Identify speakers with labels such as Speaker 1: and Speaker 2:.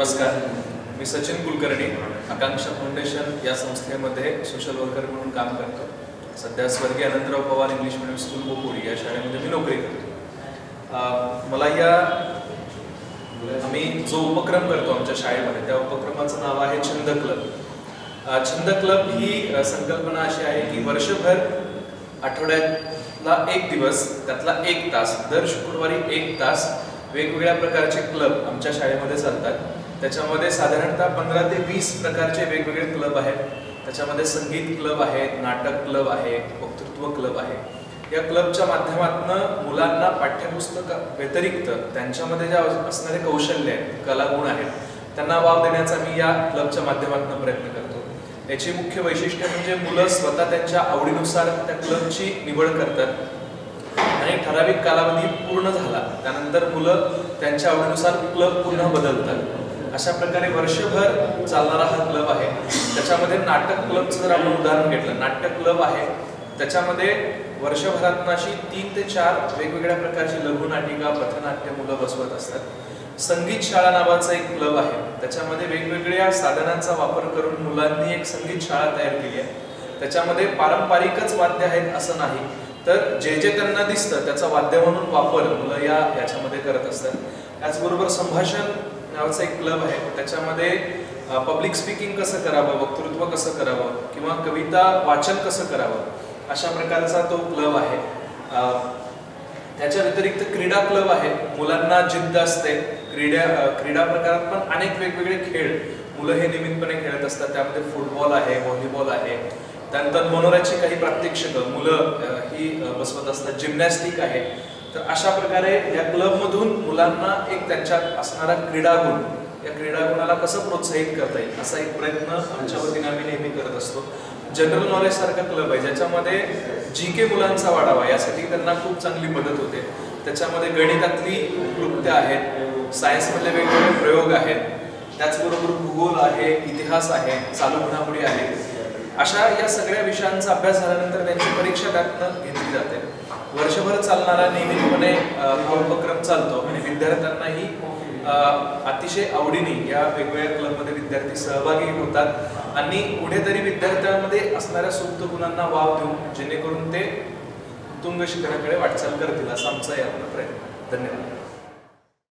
Speaker 1: नमस्कार. मी सचिन कुलकर्णी आकांक्षा फाउंडेशन या संस्थेमध्ये सोशल वर्कर म्हणून काम करतो. सध्या स्वर्गीय Anantrao Pawar English medium school Bopodi या शाळेमध्ये मी नोकरी करतो. मला या आम्ही जो उपक्रम करतो आमच्या शाळेमध्ये त्या उपक्रमाचं नाव आहे छंद क्लब. छंद क्लब ही संकल्पना अशी आहे की वर्षभर आठवड्यातला एक दिवस त्यातला एक तास दर शुक्रवारी एक तास वेगवेगळ्या प्रकारचे क्लब आमच्या शाळेमध्ये चालतात. त्याच्यामध्ये साधारणतः पंधरा ते वीस प्रकारचे वेगवेगळे क्लब आहेत. त्याच्यामध्ये संगीत क्लब आहेत नाटक क्लब आहे वक्तृत्व क्लब आहे. या क्लबच्या माध्यमातून मुलांना पाठ्यपुस्तक व्यतिरिक्त त्यांच्यामध्ये ज्या असणारे कौशल्य आहेत कलागुण आहेत त्यांना वाव देण्याचा मी या क्लबच्या माध्यमातून प्रयत्न करतो. याची मुख्य वैशिष्ट्य म्हणजे मुलं स्वतः त्यांच्या आवडीनुसार त्या क्लबची निवड करतात. आणि ठराविक कालावधी पूर्ण झाला त्यानंतर मुलं त्यांच्या आवडीनुसार क्लब पुन्हा बदलतात. अशा प्रकारे वर्षभर चालणारा हा क्लब आहे. त्याच्यामध्ये नाटक क्लबचं जर आपण उदाहरण घेतलं नाट्य क्लब आहे. त्याच्यामध्ये वर्षभरात अशी तीन ते चार वेगवेगळ्या प्रकारची लघुनाटिका पथनाट्य मुलं बसवत असतात. संगीत शाळा नावाचा एक क्लब आहे. त्याच्यामध्ये वेगवेगळ्या साधनांचा वापर करून मुलांनी एक संगीत शाळा तयार केली आहे. त्याच्यामध्ये पारंपरिकच वाद्य आहेत असं नाही तर जे जे त्यांना दिसतं त्याचा वाद्य म्हणून वापर मुलं या याच्यामध्ये करत असतात. त्याचबरोबर संभाषण नावाचा एक क्लब आहे. त्याच्यामध्ये पब्लिक स्पीकिंग कसं करावं वक्तृत्व कसं करावं किंवा कविता वाचन कसं करावं अशा प्रकारचा तो क्लब आहे. त्याच्या व्यतिरिक्त क्रीडा क्लब आहे. मुलांना जिद्द असते. क्रीडा क्रीडा प्रकारात पण अनेक वेगवेगळे खेळ. मुलं हे नियमितपणे खेळत असतात. त्यामध्ये फुटबॉल आहे व्हॉलीबॉल आहे. त्यानंतर मनोराची काही प्रात्यक्षिक. मुलं ही बसवत असतात. जिम्नॅस्टिक आहे. तर अशा प्रकारे या क्लबमधून मुलांना एक त्यांच्यात असणारा क्रीडागुण या क्रीडागुणाला कसं प्रोत्साहित करता येईल असा एक प्रयत्न आमच्या वतीने आम्ही नेहमी करत असतो. जनरल नॉलेज सारखा क्लब आहे ज्याच्यामध्ये जी के मुलांचा वाढावा यासाठी त्यांना खूप चांगली मदत होते. त्याच्यामध्ये गणितातली कृत्य आहेत सायन्समधले वेगवेगळे प्रयोग आहेत त्याचबरोबर भूगोल आहे इतिहास आहे चालू घडामोडी आहे अशा या सगळ्या विषयांचा अभ्यास झाल्यानंतर त्यांची परीक्षा त्यातनं घेतली जाते. वर्षभर चालणारा नियमितपणे हा उपक्रम चालतो. आणि विद्यार्थ्यांनाही अतिशय आवडीने या वेगवेगळ्या क्लबमध्ये विद्यार्थी सहभागी होतात. आणि कुठेतरी विद्यार्थ्यांमध्ये असणाऱ्या सुप्त गुणांना वाव देऊन जेणेकरून ते उत्तुंग शिक्षणाकडे वाटचाल करतील असा आमचा यातला प्रयत्न. धन्यवाद.